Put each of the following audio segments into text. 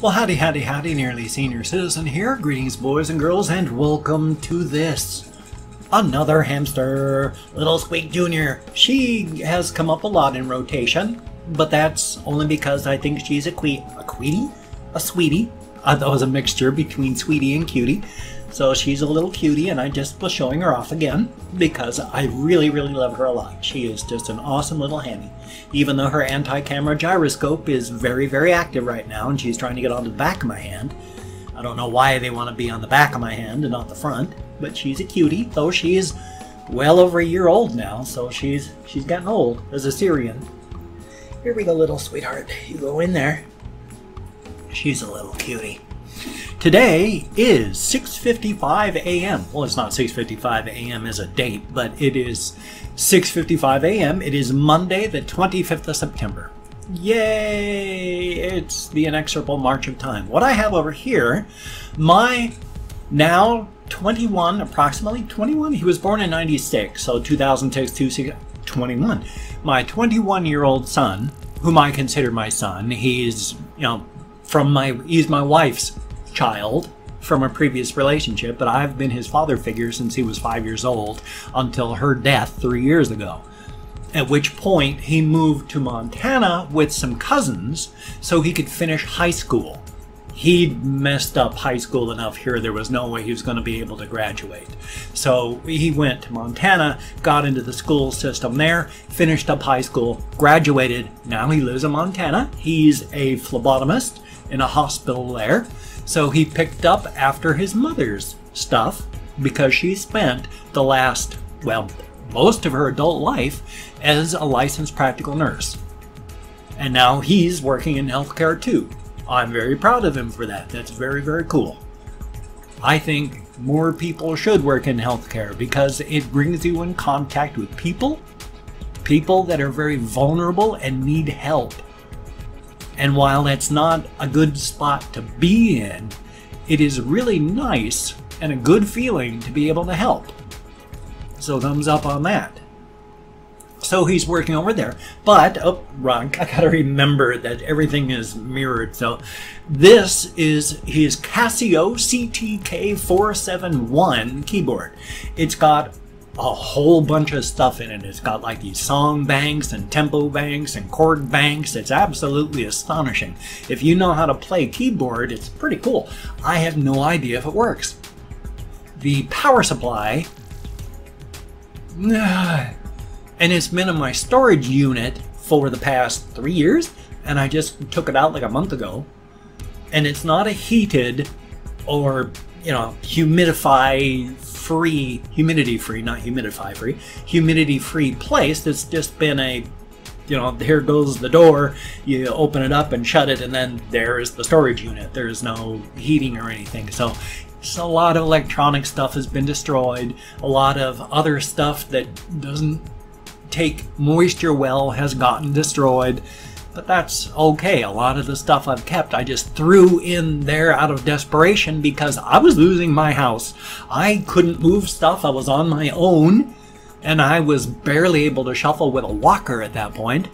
Well, howdy, howdy, howdy, nearly senior citizen here. Greetings, boys and girls, and welcome to this. Another hamster, Little Squeak Jr. She has come up a lot in rotation, but that's only because I think she's a que- a queenie? A sweetie. Uh, that was a mixture between sweetie and cutie. So she's a little cutie, and I just was showing her off again because I really, really love her a lot. She is just an awesome little hammy. Even though her anti camera gyroscope is very, very active right now, and she's trying to get onto the back of my hand. I don't know why they want to be on the back of my hand and not the front, but she's a cutie, though she is well over a year old now, so she's she's gotten old as a Syrian. Here we go, little sweetheart. You go in there. She's a little cutie. Today is 6:55 a.m. Well, it's not 6:55 a.m. as a date, but it is 6:55 a.m. It is Monday, the 25th of September. Yay! It's the inexorable march of time. What I have over here, my now 21, approximately 21. He was born in 96, so 2006, 21. My 21 year old son, whom I consider my son, he's, you know, from my, he's my wife's child from a previous relationship, but I've been his father figure since he was five years old until her death three years ago. At which point he moved to Montana with some cousins so he could finish high school. He'd messed up high school enough here, there was no way he was going to be able to graduate. So he went to Montana, got into the school system there, finished up high school, graduated. Now he lives in Montana. He's a phlebotomist in a hospital there. So he picked up after his mother's stuff because she spent the last, well, most of her adult life as a licensed practical nurse. And now he's working in healthcare too. I'm very proud of him for that. That's very, very cool. I think more people should work in healthcare because it brings you in contact with people, people that are very vulnerable and need help. And while that's not a good spot to be in, it is really nice and a good feeling to be able to help. So, thumbs up on that. So he's working over there. But, oh, wrong. I gotta remember that everything is mirrored. So this is his Casio CTK471 keyboard. It's got a whole bunch of stuff in it. It's got like these song banks and tempo banks and chord banks. It's absolutely astonishing. If you know how to play keyboard, it's pretty cool. I have no idea if it works. The power supply, and it's been in my storage unit for the past three years, and I just took it out like a month ago. And it's not a heated or, you know, humidify free, humidity free, not humidify free, humidity free place. It's just been a, you know, here goes the door, you open it up and shut it, and then there is the storage unit. There's no heating or anything. So a lot of electronic stuff has been destroyed. A lot of other stuff that doesn't take moisture well has gotten destroyed. But that's okay. A lot of the stuff I've kept, I just threw in there out of desperation because I was losing my house. I couldn't move stuff. I was on my own, and I was barely able to shuffle with a walker at that point.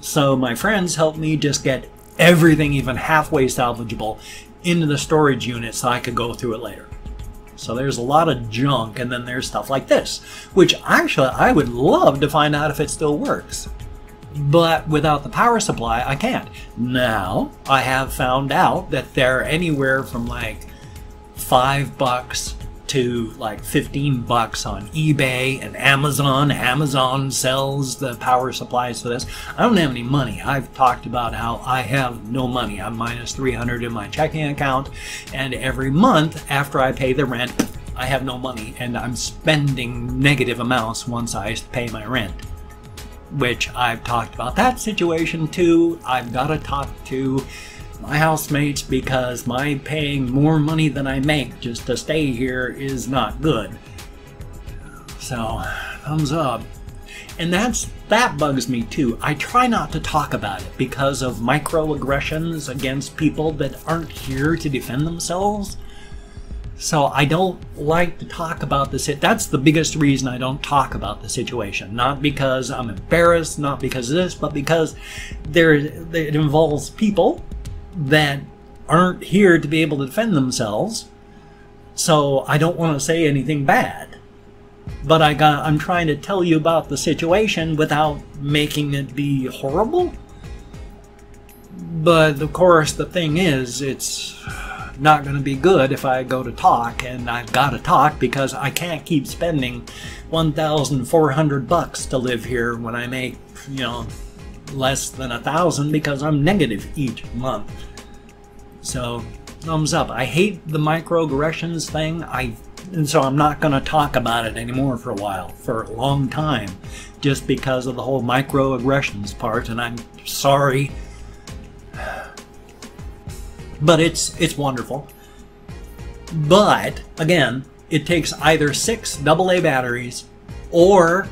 So my friends helped me just get everything even halfway salvageable into the storage unit so I could go through it later. So there's a lot of junk, and then there's stuff like this, which actually I would love to find out if it still works. But without the power supply, I can't. Now, I have found out that they're anywhere from like five bucks to like 15 bucks on eBay and Amazon. Amazon sells the power supplies for this. I don't have any money. I've talked about how I have no money. I'm minus 300 in my checking account, and every month after I pay the rent, I have no money, and I'm spending negative amounts once I pay my rent. Which I've talked about that situation too. I've got to talk to my housemates because my paying more money than I make just to stay here is not good. So, thumbs up. And that's that bugs me too. I try not to talk about it because of microaggressions against people that aren't here to defend themselves. So I don't like to talk about this. That's the biggest reason I don't talk about the situation. Not because I'm embarrassed, not because of this, but because there it involves people that aren't here to be able to defend themselves. So I don't want to say anything bad. But I got I'm trying to tell you about the situation without making it be horrible. But of course the thing is it's not going to be good if I go to talk and I've got to talk because I can't keep spending 1400 bucks to live here when I make, you know, less than a thousand because I'm negative each month. So, thumbs up. I hate the microaggressions thing. I and so I'm not going to talk about it anymore for a while, for a long time, just because of the whole microaggressions part. And I'm sorry, but it's it's wonderful. But again, it takes either six AA batteries or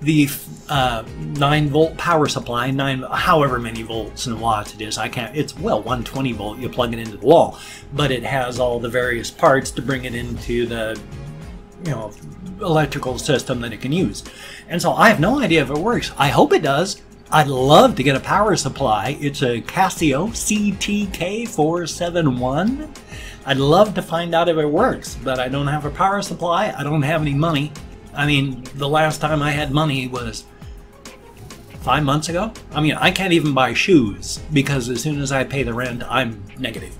the uh, 9 volt power supply, nine however many volts and watts it is. I can't. It's well 120 volt. You plug it into the wall, but it has all the various parts to bring it into the you know electrical system that it can use. And so I have no idea if it works. I hope it does. I'd love to get a power supply. It's a Casio CTK471. I'd love to find out if it works, but I don't have a power supply. I don't have any money. I mean, the last time I had money was five months ago. I mean, I can't even buy shoes because as soon as I pay the rent, I'm negative.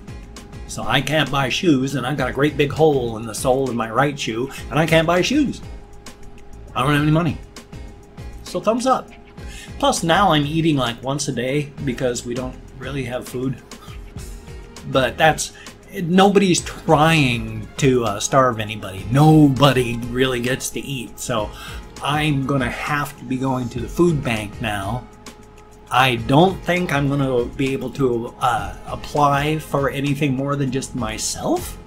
So I can't buy shoes, and I've got a great big hole in the sole of my right shoe, and I can't buy shoes. I don't have any money. So thumbs up. Plus, now I'm eating like once a day because we don't really have food. But that's nobody's trying to uh, starve anybody. Nobody really gets to eat. So I'm going to have to be going to the food bank now. I don't think I'm going to be able to uh, apply for anything more than just myself.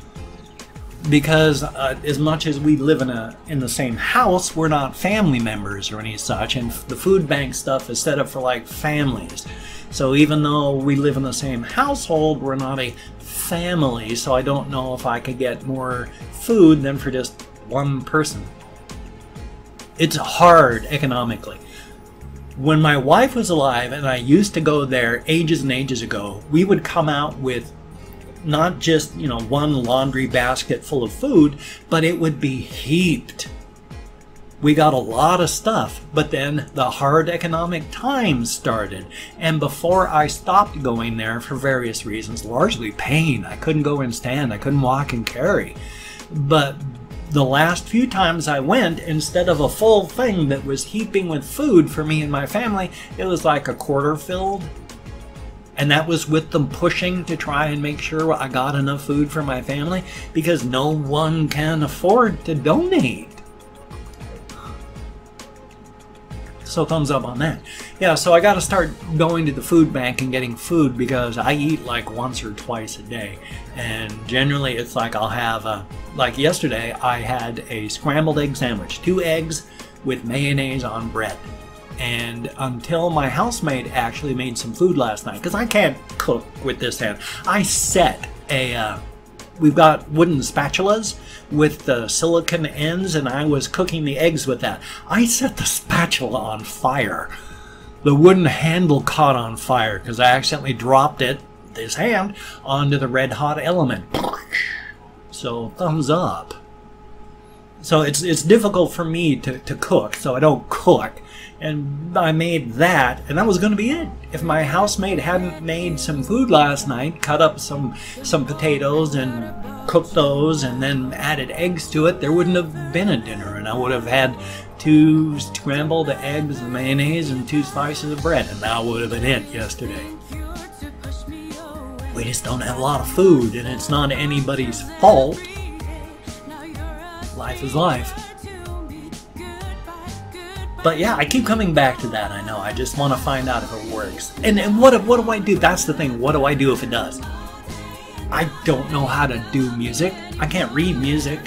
Because uh, as much as we live in a in the same house, we're not family members or any such, and the food bank stuff is set up for like families. So even though we live in the same household, we're not a family, so I don't know if I could get more food than for just one person. It's hard economically. When my wife was alive and I used to go there ages and ages ago, we would come out with not just, you know, one laundry basket full of food, but it would be heaped we got a lot of stuff, but then the hard economic times started. And before I stopped going there for various reasons, largely pain, I couldn't go and stand, I couldn't walk and carry. But the last few times I went, instead of a full thing that was heaping with food for me and my family, it was like a quarter filled. And that was with them pushing to try and make sure I got enough food for my family because no one can afford to donate. So thumbs up on that. Yeah, so I got to start going to the food bank and getting food because I eat like once or twice a day. And generally it's like I'll have a, like yesterday I had a scrambled egg sandwich, two eggs with mayonnaise on bread. And until my housemate actually made some food last night, because I can't cook with this hand, I set a uh, we've got wooden spatulas with the silicon ends and I was cooking the eggs with that. I set the spatula on fire. The wooden handle caught on fire because I accidentally dropped it, this hand, onto the red hot element. So thumbs up. So it's it's difficult for me to, to cook, so I don't cook and I made that, and that was going to be it. If my housemate hadn't made some food last night, cut up some some potatoes and cooked those, and then added eggs to it, there wouldn't have been a dinner, and I would have had two scrambled eggs, and mayonnaise, and two slices of bread, and that would have been it yesterday. We just don't have a lot of food, and it's not anybody's fault. Life is life. But yeah, I keep coming back to that. I know. I just want to find out if it works. And and what what do I do? That's the thing. What do I do if it does? I don't know how to do music. I can't read music.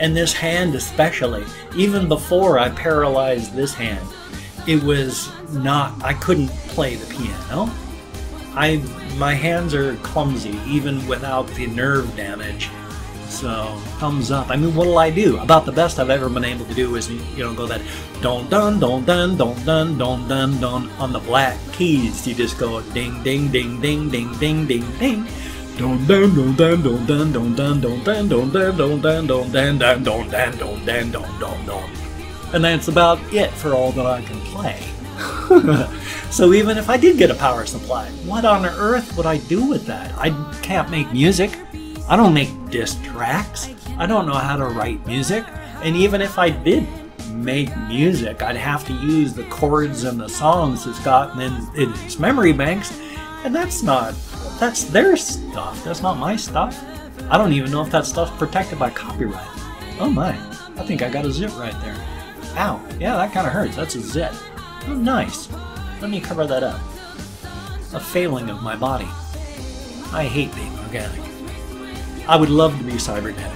And this hand especially, even before I paralyzed this hand, it was not I couldn't play the piano. I my hands are clumsy even without the nerve damage so thumbs up. I mean, what'll I do? About the best I've ever been able to do is, you know, go that don dun don dun don dun don dun don on the black keys. You just go ding ding ding ding ding ding ding ding. Don dan don dan don dan don dan don dan don dan don dan don dan dan don dan don dan don don don. And that's about it for all that I can play. so even if I did get a power supply, what on earth would I do with that? I can't make music. I don't make diss tracks. I don't know how to write music. And even if I did make music, I'd have to use the chords and the songs it's got in, in its memory banks. And that's not, that's their stuff. That's not my stuff. I don't even know if that stuff's protected by copyright. Oh my, I think I got a zit right there. Ow, yeah, that kind of hurts. That's a zit. Oh, nice. Let me cover that up. A failing of my body. I hate being organic. I would love to be cybernetic.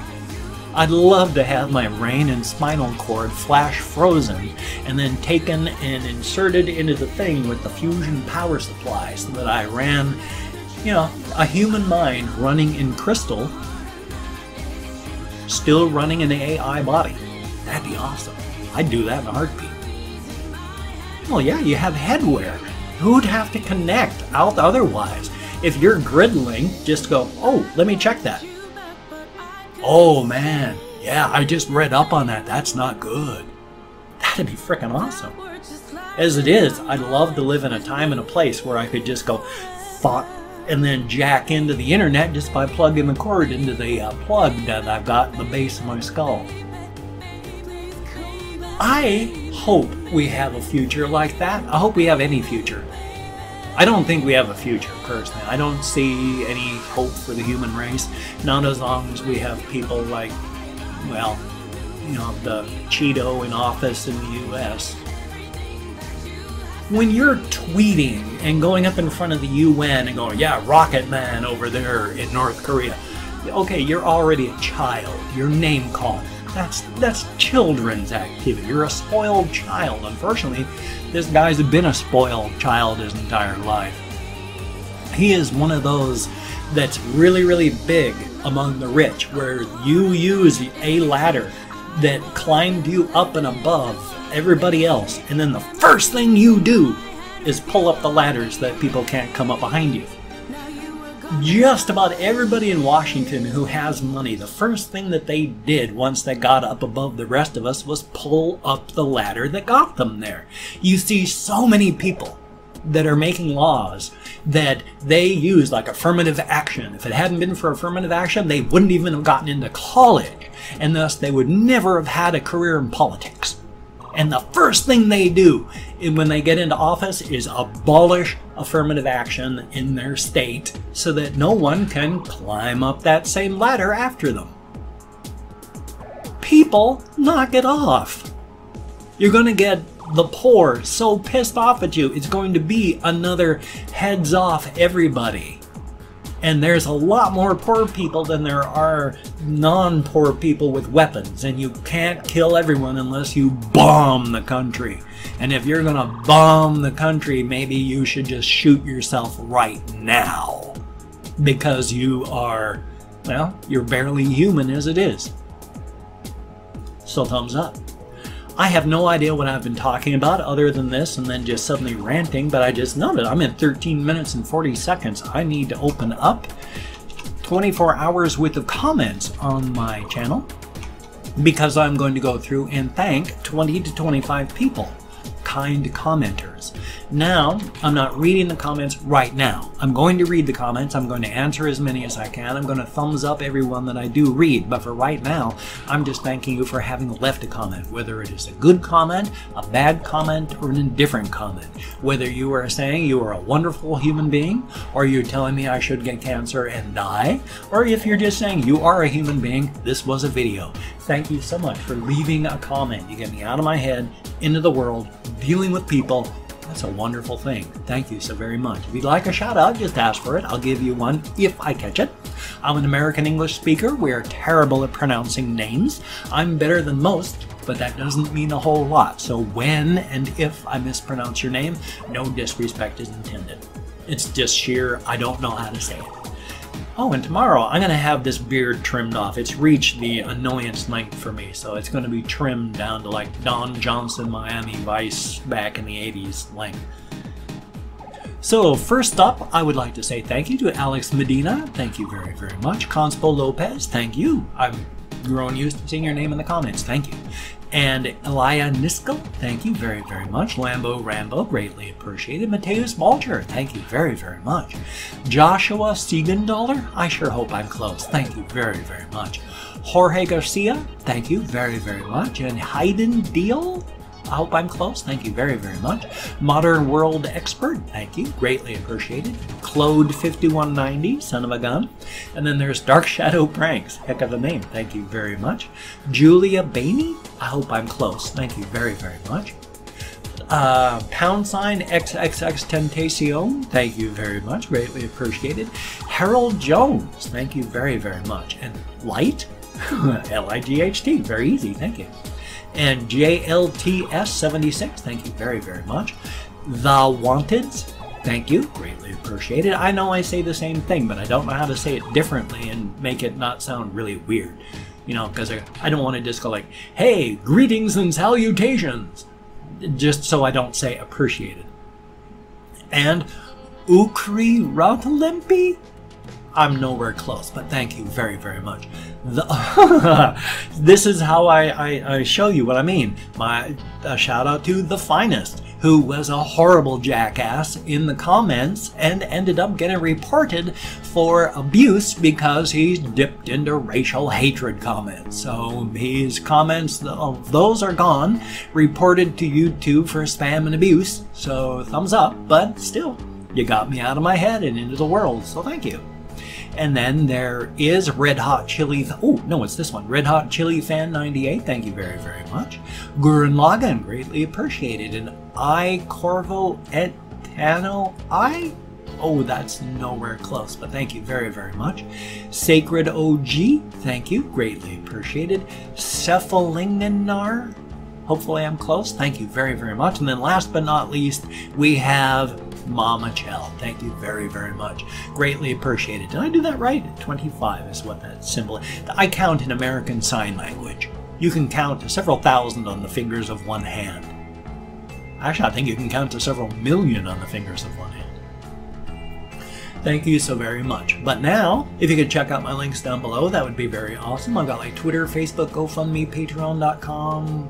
I'd love to have my brain and spinal cord flash frozen and then taken and inserted into the thing with the fusion power supply so that I ran, you know, a human mind running in crystal, still running in the AI body. That'd be awesome. I'd do that in a heartbeat. Well, yeah, you have headwear. Who'd have to connect out otherwise? If you're griddling, just go, oh, let me check that. Oh man, yeah, I just read up on that. That's not good. That'd be freaking awesome. As it is, I'd love to live in a time and a place where I could just go, thought, and then jack into the internet just by plugging the cord into the uh, plug that I've got in the base of my skull. I hope we have a future like that. I hope we have any future. I don't think we have a future, personally. I don't see any hope for the human race, not as long as we have people like, well, you know, the Cheeto in office in the US. When you're tweeting and going up in front of the UN and going, yeah, Rocket Man over there in North Korea, okay, you're already a child. You're name calling. That's that's children's activity. You're a spoiled child. Unfortunately, this guy's been a spoiled child his entire life. He is one of those that's really, really big among the rich, where you use a ladder that climbed you up and above everybody else, and then the first thing you do is pull up the ladders that people can't come up behind you just about everybody in Washington who has money, the first thing that they did once they got up above the rest of us was pull up the ladder that got them there. You see so many people that are making laws that they use like affirmative action. If it hadn't been for affirmative action, they wouldn't even have gotten into college, and thus they would never have had a career in politics. And the first thing they do when they get into office is abolish affirmative action in their state so that no one can climb up that same ladder after them. People, knock it off. You're going to get the poor so pissed off at you, it's going to be another heads off everybody. And there's a lot more poor people than there are non poor people with weapons. And you can't kill everyone unless you bomb the country. And if you're going to bomb the country, maybe you should just shoot yourself right now. Because you are, well, you're barely human as it is. So, thumbs up. I have no idea what I've been talking about other than this and then just suddenly ranting, but I just that I'm in 13 minutes and 40 seconds. I need to open up 24 hours worth of comments on my channel because I'm going to go through and thank 20 to 25 people kind commenters. Now, I'm not reading the comments right now. I'm going to read the comments. I'm going to answer as many as I can. I'm going to thumbs up everyone that I do read. But for right now, I'm just thanking you for having left a comment, whether it is a good comment, a bad comment, or an indifferent comment. Whether you are saying you are a wonderful human being, or you're telling me I should get cancer and die, or if you're just saying you are a human being, this was a video. Thank you so much for leaving a comment. You get me out of my head, into the world, dealing with people. That's a wonderful thing. Thank you so very much. If you'd like a shout out, just ask for it. I'll give you one if I catch it. I'm an American English speaker. We're terrible at pronouncing names. I'm better than most, but that doesn't mean a whole lot. So when and if I mispronounce your name, no disrespect is intended. It's just sheer, I don't know how to say it. Oh, and tomorrow I'm going to have this beard trimmed off. It's reached the annoyance length for me, so it's going to be trimmed down to like Don Johnson Miami Vice back in the 80s length. So, first up, I would like to say thank you to Alex Medina. Thank you very, very much. Conspo Lopez, thank you. I've grown used to seeing your name in the comments. Thank you. And Elia Nisko, thank you very, very much. Lambo Rambo, greatly appreciated. Mateus Balcher, thank you very, very much. Joshua Siegenthaler, I sure hope I'm close. Thank you very, very much. Jorge Garcia, thank you very, very much. And Hayden Deal, I hope I'm close. Thank you very, very much. Modern World Expert, thank you. Greatly appreciated. Claude5190, son of a gun. And then there's Dark Shadow Pranks. Heck of a name. Thank you very much. Julia Bainey, I hope I'm close. Thank you very, very much. Uh, pound sign XXX Tentacion, thank you very much. Greatly appreciated. Harold Jones, thank you very, very much. And Light, L I G H T, very easy. Thank you and JLTS76. Thank you very, very much. The Wanteds. Thank you. Greatly appreciated. I know I say the same thing, but I don't know how to say it differently and make it not sound really weird. You know, because I, I don't want to just go like, hey, greetings and salutations. Just so I don't say appreciated. And Ukri Ratalimpi? I'm nowhere close, but thank you very, very much. The, this is how I, I, I, show you what I mean. My shout out to the finest, who was a horrible jackass in the comments and ended up getting reported for abuse because he dipped into racial hatred comments. So his comments, those are gone, reported to YouTube for spam and abuse. So thumbs up, but still, you got me out of my head and into the world. So thank you. And then there is Red Hot Chili. Oh, no, it's this one. Red Hot Chili Fan 98. Thank you very, very much. Gurren greatly appreciated. And I Corvo Etano. I. Oh, that's nowhere close, but thank you very, very much. Sacred OG, thank you, greatly appreciated. Cephalinar, hopefully I'm close, thank you very, very much. And then last but not least, we have Mama Chell. Thank you very, very much. Greatly appreciated. Did I do that right? 25 is what that symbol is. I count in American Sign Language. You can count to several thousand on the fingers of one hand. Actually, I think you can count to several million on the fingers of one hand. Thank you so very much. But now, if you could check out my links down below, that would be very awesome. I've got like Twitter, Facebook, GoFundMe, Patreon.com,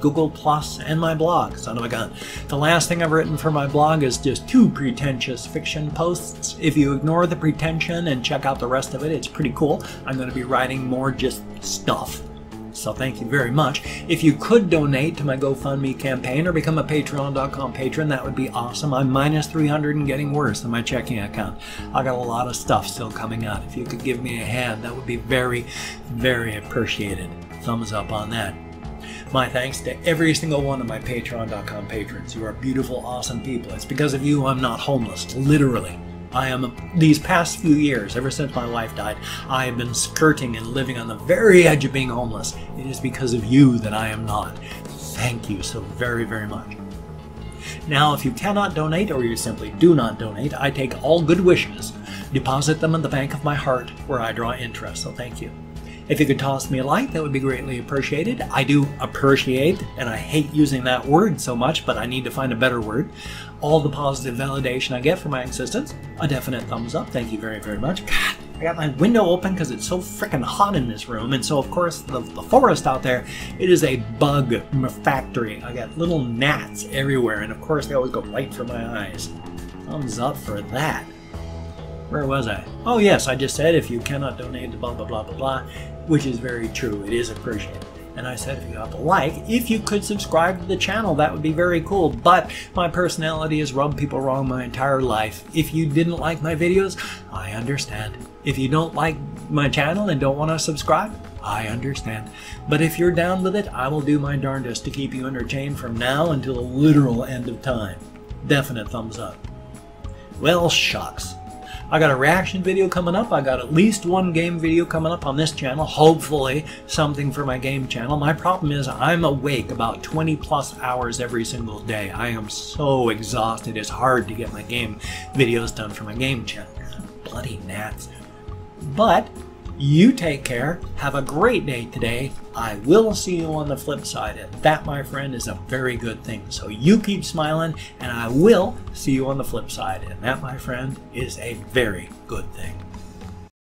Google Plus, and my blog, Son of a Gun. The last thing I've written for my blog is just two pretentious fiction posts. If you ignore the pretension and check out the rest of it, it's pretty cool. I'm going to be writing more just stuff. So thank you very much. If you could donate to my GoFundMe campaign or become a Patreon.com patron, that would be awesome. I'm minus 300 and getting worse in my checking account. I got a lot of stuff still coming out. If you could give me a hand, that would be very, very appreciated. Thumbs up on that. My thanks to every single one of my Patreon.com patrons. You are beautiful, awesome people. It's because of you I'm not homeless, literally. I am, these past few years, ever since my wife died, I have been skirting and living on the very edge of being homeless. It is because of you that I am not. Thank you so very, very much. Now, if you cannot donate or you simply do not donate, I take all good wishes, deposit them in the bank of my heart where I draw interest, so thank you. If you could toss me a like, that would be greatly appreciated. I do appreciate, and I hate using that word so much, but I need to find a better word. All the positive validation I get for my existence. A definite thumbs up. Thank you very, very much. God, I got my window open because it's so freaking hot in this room, and so of course the, the forest out there, it is a bug factory. I got little gnats everywhere, and of course they always go right for my eyes. Thumbs up for that. Where was I? Oh yes, I just said if you cannot donate to blah blah blah blah blah, which is very true. It is appreciated. And I said if you have a like, if you could subscribe to the channel, that would be very cool. But my personality has rubbed people wrong my entire life. If you didn't like my videos, I understand. If you don't like my channel and don't want to subscribe, I understand. But if you're down with it, I will do my darndest to keep you entertained from now until the literal end of time. Definite thumbs up. Well, shucks. I got a reaction video coming up. I got at least one game video coming up on this channel. Hopefully something for my game channel. My problem is I'm awake about 20 plus hours every single day. I am so exhausted. It's hard to get my game videos done for my game channel. Bloody gnats. But You take care. Have a great day today. I will see you on the flip side. And that, my friend, is a very good thing. So you keep smiling, and I will see you on the flip side. And that, my friend, is a very good thing.